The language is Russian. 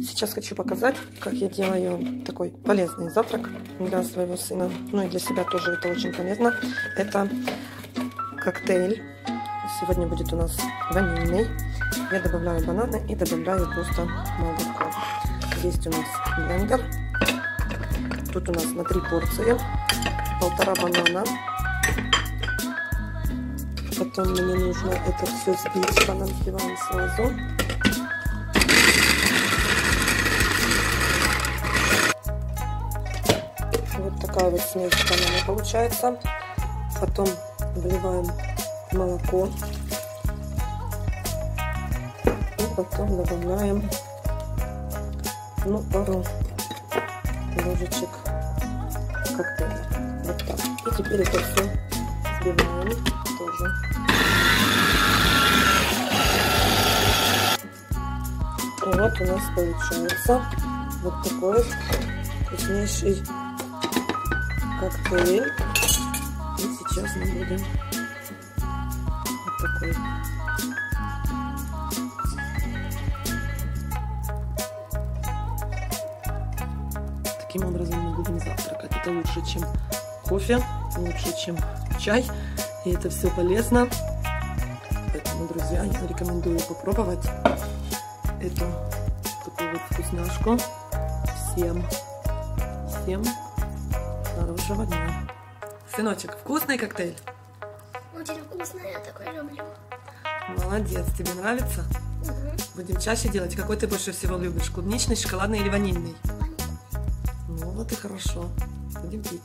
Сейчас хочу показать, как я делаю такой полезный завтрак для своего сына. Ну и для себя тоже это очень полезно. Это коктейль. Сегодня будет у нас ванильный. Я добавляю бананы и добавляю просто молоко. Есть у нас блендер. Тут у нас на три порции. Полтора банана. Потом мне нужно это все сбить. Банан сбиваем сразу. Вот смесь банана получается. Потом вливаем молоко. И потом добавляем ну, пару ложечек коктейля. Вот так. И теперь это все взбиваем тоже. И вот у нас получается вот такой вкуснейший коктейль. И сейчас мы будем вот такой. Таким образом мы будем завтракать. Это лучше, чем кофе, лучше, чем чай. И это все полезно. Поэтому, друзья, я рекомендую попробовать эту такую вот вкусняшку. Всем, всем хорошего дня. Сыночек, вкусный коктейль? Очень вкусный, я такой люблю. Молодец, тебе нравится? Угу. Будем чаще делать. Какой ты больше всего любишь? Клубничный, шоколадный или ванильный? Ну вот и хорошо. Будем пить.